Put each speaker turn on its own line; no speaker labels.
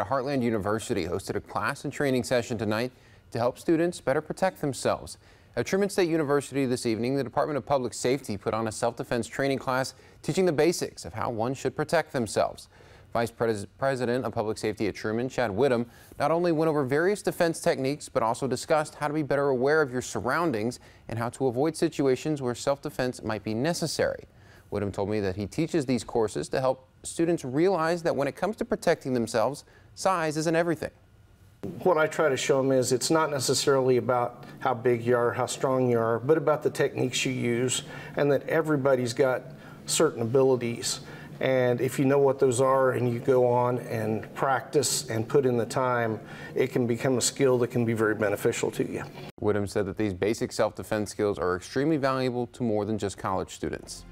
Heartland University hosted a class and training session tonight to help students better protect themselves. At Truman State University this evening, the Department of Public Safety put on a self-defense training class teaching the basics of how one should protect themselves. Vice Pres President of Public Safety at Truman, Chad Whittem, not only went over various defense techniques, but also discussed how to be better aware of your surroundings and how to avoid situations where self-defense might be necessary. Whittam told me that he teaches these courses to help students realize that when it comes to protecting themselves, size isn't everything.
What I try to show them is it's not necessarily about how big you are, how strong you are, but about the techniques you use, and that everybody's got certain abilities. And if you know what those are and you go on and practice and put in the time, it can become a skill that can be very beneficial to you.
Whittam said that these basic self-defense skills are extremely valuable to more than just college students.